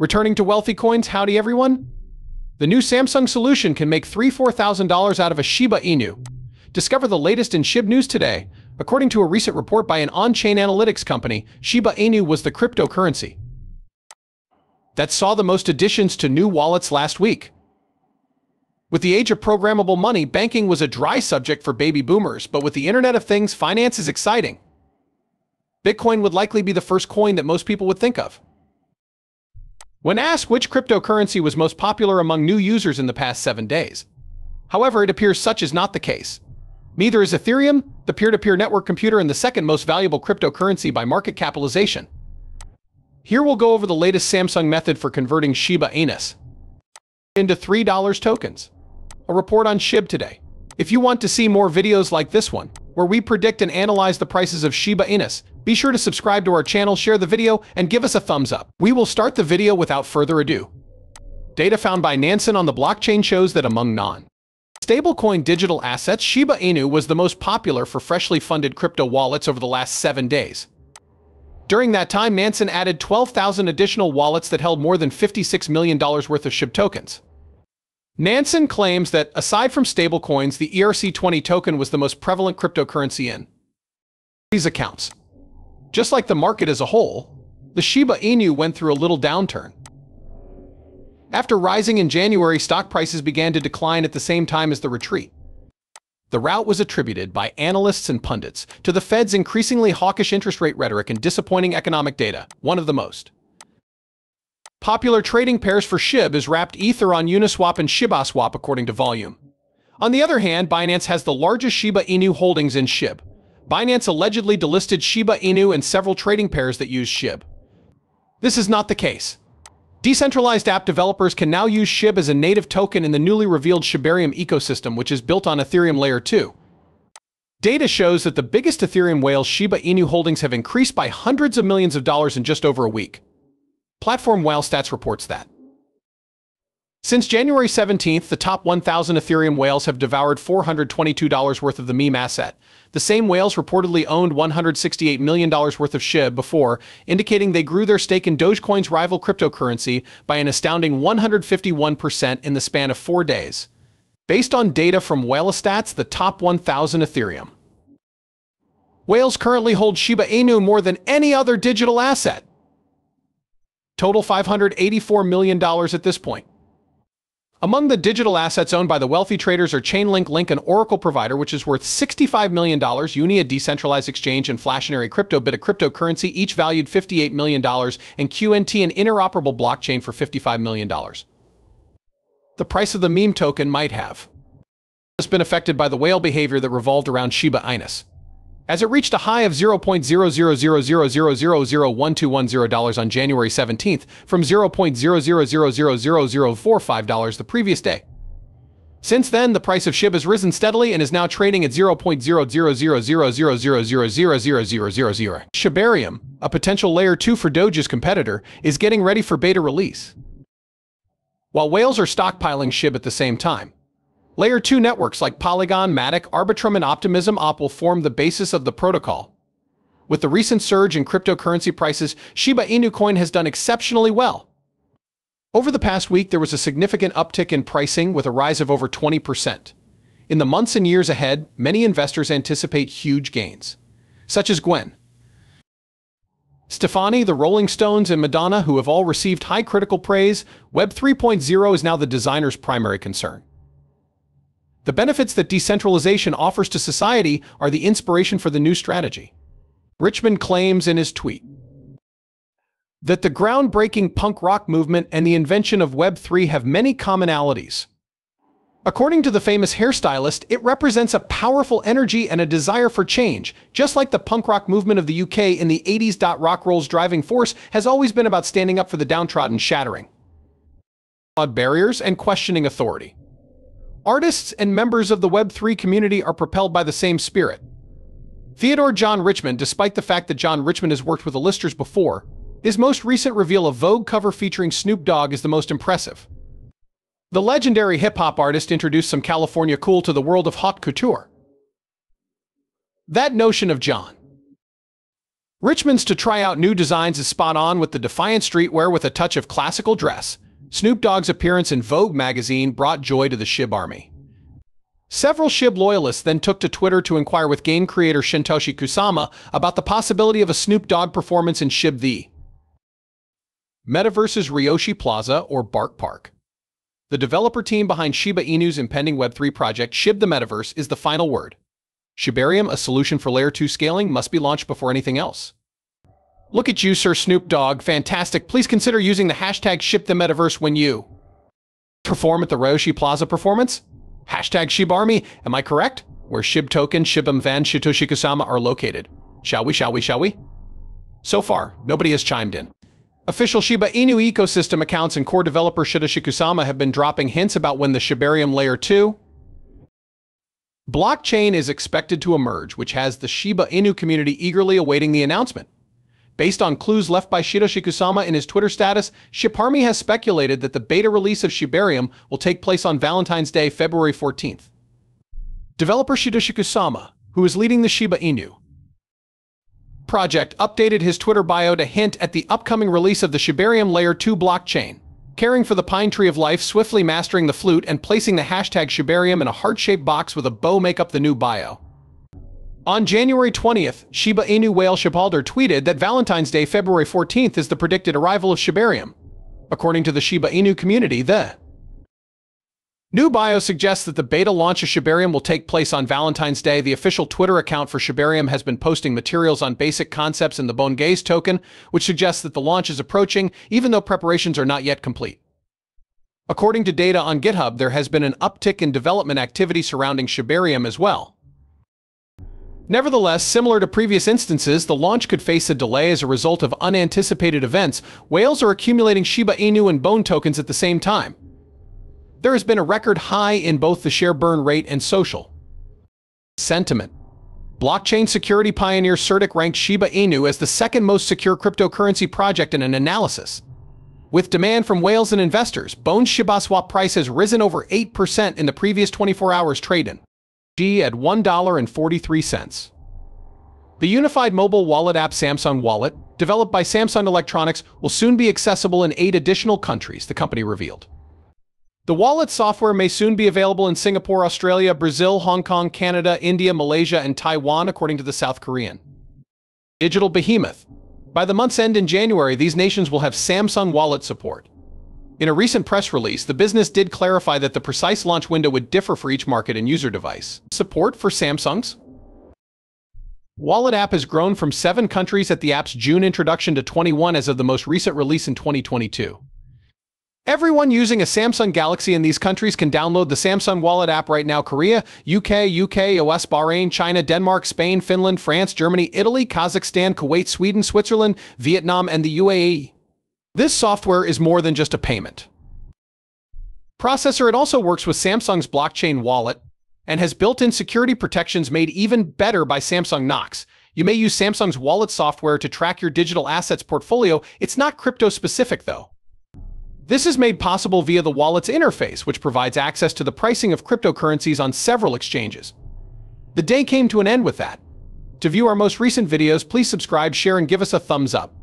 Returning to Wealthy Coins, howdy everyone. The new Samsung solution can make 3 $4,000 out of a Shiba Inu. Discover the latest in SHIB news today. According to a recent report by an on-chain analytics company, Shiba Inu was the cryptocurrency that saw the most additions to new wallets last week. With the age of programmable money, banking was a dry subject for baby boomers, but with the Internet of Things, finance is exciting. Bitcoin would likely be the first coin that most people would think of. When asked which cryptocurrency was most popular among new users in the past seven days. However, it appears such is not the case. Neither is Ethereum, the peer-to-peer network computer and the second most valuable cryptocurrency by market capitalization. Here we'll go over the latest Samsung method for converting Shiba Inus into $3 tokens. A report on SHIB today. If you want to see more videos like this one, where we predict and analyze the prices of Shiba Inus, be sure to subscribe to our channel, share the video, and give us a thumbs up. We will start the video without further ado. Data found by Nansen on the blockchain shows that among non stablecoin digital assets, Shiba Inu was the most popular for freshly funded crypto wallets over the last seven days. During that time, Nansen added 12,000 additional wallets that held more than $56 million worth of SHIB tokens. Nansen claims that, aside from stablecoins, the ERC20 token was the most prevalent cryptocurrency in these accounts. Just like the market as a whole, the Shiba Inu went through a little downturn. After rising in January, stock prices began to decline at the same time as the retreat. The rout was attributed by analysts and pundits to the Fed's increasingly hawkish interest rate rhetoric and disappointing economic data, one of the most. Popular trading pairs for SHIB is wrapped Ether on Uniswap and ShibaSwap according to volume. On the other hand, Binance has the largest Shiba Inu holdings in SHIB, Binance allegedly delisted Shiba Inu and several trading pairs that use SHIB. This is not the case. Decentralized app developers can now use SHIB as a native token in the newly revealed Shibarium ecosystem, which is built on Ethereum Layer 2. Data shows that the biggest Ethereum whale Shiba Inu holdings have increased by hundreds of millions of dollars in just over a week. Platform Whale Stats reports that. Since January 17th, the top 1,000 Ethereum whales have devoured $422 worth of the meme asset, the same whales reportedly owned $168 million worth of SHIB before, indicating they grew their stake in Dogecoin's rival cryptocurrency by an astounding 151% in the span of four days. Based on data from Whalestats, the top 1,000 Ethereum. Whales currently hold Shiba Inu more than any other digital asset. Total $584 million at this point. Among the digital assets owned by the wealthy traders are Chainlink Link, an Oracle provider, which is worth $65 million, Uni, a decentralized exchange, and Flassionary CryptoBit, a cryptocurrency, each valued $58 million, and QNT, an interoperable blockchain, for $55 million. The price of the meme token might have just been affected by the whale behavior that revolved around Shiba Inus as it reached a high of $0.00000001210 on January 17th from $0.000000045 the previous day. Since then, the price of SHIB has risen steadily and is now trading at 0.0000000000000. Shibarium, a potential layer 2 for Doge's competitor, is getting ready for beta release. While whales are stockpiling SHIB at the same time, Layer 2 networks like Polygon, Matic, Arbitrum, and Optimism Op will form the basis of the protocol. With the recent surge in cryptocurrency prices, Shiba Inu coin has done exceptionally well. Over the past week, there was a significant uptick in pricing with a rise of over 20%. In the months and years ahead, many investors anticipate huge gains, such as Gwen, Stefani, the Rolling Stones, and Madonna, who have all received high critical praise, Web 3.0 is now the designer's primary concern. The benefits that decentralization offers to society are the inspiration for the new strategy. Richmond claims in his tweet that the groundbreaking punk rock movement and the invention of Web3 have many commonalities. According to the famous hairstylist, it represents a powerful energy and a desire for change, just like the punk rock movement of the UK in the 80s. Rock roll's driving force has always been about standing up for the downtrodden, shattering barriers and questioning authority. Artists and members of the Web3 community are propelled by the same spirit. Theodore John Richmond, despite the fact that John Richmond has worked with the listers before, his most recent reveal of Vogue cover featuring Snoop Dogg is the most impressive. The legendary hip-hop artist introduced some California cool to the world of haute couture. That notion of John Richmond's to try out new designs is spot on with the defiant streetwear with a touch of classical dress. Snoop Dogg's appearance in Vogue magazine brought joy to the SHIB army. Several SHIB loyalists then took to Twitter to inquire with game creator Shytoshi Kusama about the possibility of a Snoop Dogg performance in SHIB the Metaverse's Ryoshi Plaza or Bark Park. The developer team behind Shiba Inu's impending Web3 project SHIB the Metaverse is the final word. Shibarium, a solution for Layer 2 scaling, must be launched before anything else. Look at you, Sir Snoop Dogg. Fantastic. Please consider using the hashtag ShibTheMetaverse when you perform at the Ryoshi Plaza performance. Hashtag ShibArmy. Am I correct? Where SHIB token, Shibam Van Shytoshi Kusama are located. Shall we, shall we, shall we? So far, nobody has chimed in. Official Shiba Inu ecosystem accounts and core developer Shytoshi Kusama have been dropping hints about when the Shibarium Layer 2 blockchain is expected to emerge, which has the Shiba Inu community eagerly awaiting the announcement. Based on clues left by Shytoshi Kusama in his Twitter status, ShibArmy has speculated that the beta release of Shibarium will take place on Valentine's Day, February 14th. Developer Shytoshi Kusama, who is leading the Shiba Inu, project updated his Twitter bio to hint at the upcoming release of the Shibarium Layer 2 blockchain, caring for the Pine Tree of Life, swiftly mastering the flute, and placing the hashtag Shibarium in a heart-shaped box with a bow make up the new bio. On January 20th, Shiba Inu whale Shipalder tweeted that Valentine's Day, February 14th is the predicted arrival of Shibarium. According to the Shiba Inu community, the New bio suggests that the beta launch of Shibarium will take place on Valentine's Day. The official Twitter account for Shibarium has been posting materials on basic concepts in the Bone gas token, which suggests that the launch is approaching, even though preparations are not yet complete. According to data on GitHub, there has been an uptick in development activity surrounding Shibarium as well. Nevertheless, similar to previous instances, the launch could face a delay as a result of unanticipated events. Whales are accumulating Shiba Inu and Bone tokens at the same time. There has been a record high in both the share burn rate and social sentiment. Blockchain security pioneer CertiK ranked Shiba Inu as the second most secure cryptocurrency project in an analysis. With demand from whales and investors, Bone's Shiba swap price has risen over 8% in the previous 24 hours traded. G at $1.43. The unified mobile wallet app Samsung Wallet, developed by Samsung Electronics, will soon be accessible in eight additional countries, the company revealed. The wallet software may soon be available in Singapore, Australia, Brazil, Hong Kong, Canada, India, Malaysia, and Taiwan, according to the South Korean. Digital Behemoth. By the month's end in January, these nations will have Samsung Wallet support. In a recent press release, the business did clarify that the precise launch window would differ for each market and user device. Support for Samsung's Wallet app has grown from 7 countries at the app's June introduction to 21 as of the most recent release in 2022. Everyone using a Samsung Galaxy in these countries can download the Samsung Wallet app right now. Korea, UK, UK, US, Bahrain, China, Denmark, Spain, Finland, France, Germany, Italy, Kazakhstan, Kuwait, Sweden, Switzerland, Vietnam, and the UAE. This software is more than just a payment. Processor, it also works with Samsung's blockchain wallet and has built-in security protections made even better by Samsung Knox. You may use Samsung's wallet software to track your digital assets portfolio. It's not crypto specific though. This is made possible via the wallet's interface, which provides access to the pricing of cryptocurrencies on several exchanges. The day came to an end with that. To view our most recent videos, please subscribe, share, and give us a thumbs up.